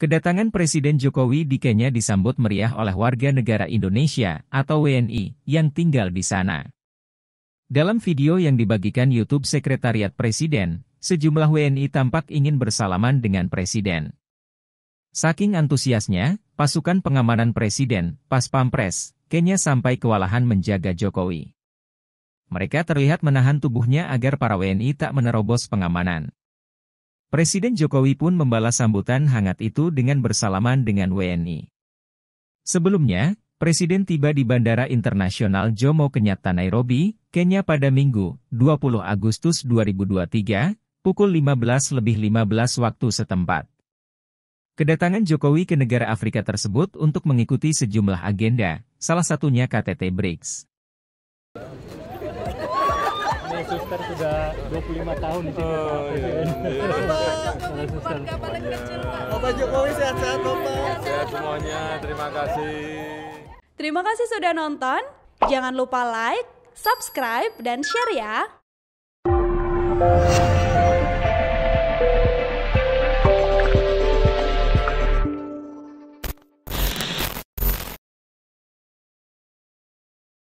Kedatangan Presiden Jokowi di Kenya disambut meriah oleh warga negara Indonesia atau WNI yang tinggal di sana. Dalam video yang dibagikan YouTube Sekretariat Presiden, sejumlah WNI tampak ingin bersalaman dengan Presiden. Saking antusiasnya, pasukan pengamanan Presiden, Pas Pampres, Kenya sampai kewalahan menjaga Jokowi. Mereka terlihat menahan tubuhnya agar para WNI tak menerobos pengamanan. Presiden Jokowi pun membalas sambutan hangat itu dengan bersalaman dengan WNI. Sebelumnya, Presiden tiba di Bandara Internasional Jomo Kenyatta Nairobi, Kenya pada Minggu, 20 Agustus 2023, pukul 15 lebih 15 waktu setempat. Kedatangan Jokowi ke negara Afrika tersebut untuk mengikuti sejumlah agenda, salah satunya KTT BRICS suster sudah 25 tahun di sini oh, iya. Bapak Jokowi sehat-sehat Bapak. Sehat semuanya, terima kasih. Terima kasih sudah nonton. Jangan lupa like, subscribe, dan share ya.